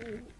Ooh.